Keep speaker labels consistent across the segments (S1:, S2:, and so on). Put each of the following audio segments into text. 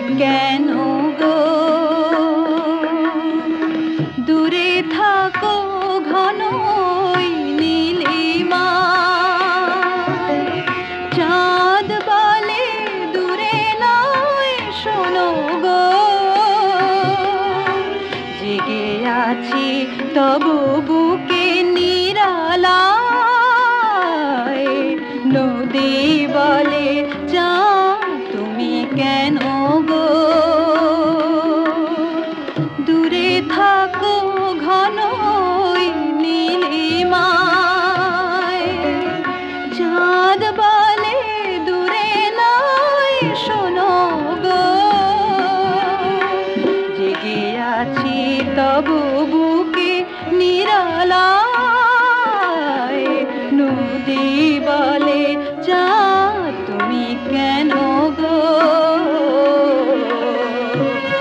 S1: কেন গো? দূরে থাকো ঘন চাঁদ বলে শোনো গো। আছি তবু বুকে নিরালায়। নদী বলে তুমি কেন গো দূরে থাকো ঘন নীলিমায়। চাঁদ বলে দূরে নয় শোনো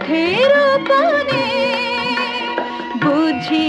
S1: পথের পানে বুঝি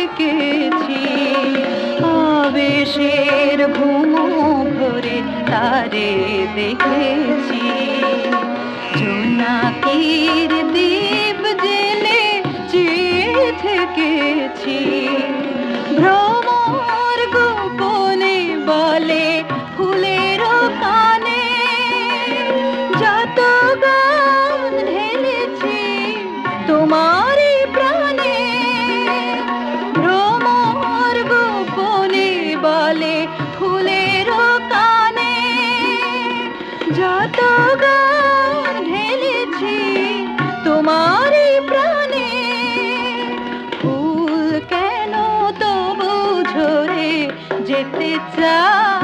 S1: থেকেছি। আবেশের ঘুমো ঘরে তারে দেখেছি। জোনাকির দ্বীপ জেলে চেয়ে থেকেছি। বলে ফুলের কানে যত গান ঢেলেছি তোমারই প্রাণে ফুল কেন তো ঝরে যেতে চায়?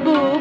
S1: গো জেগে আছি তবু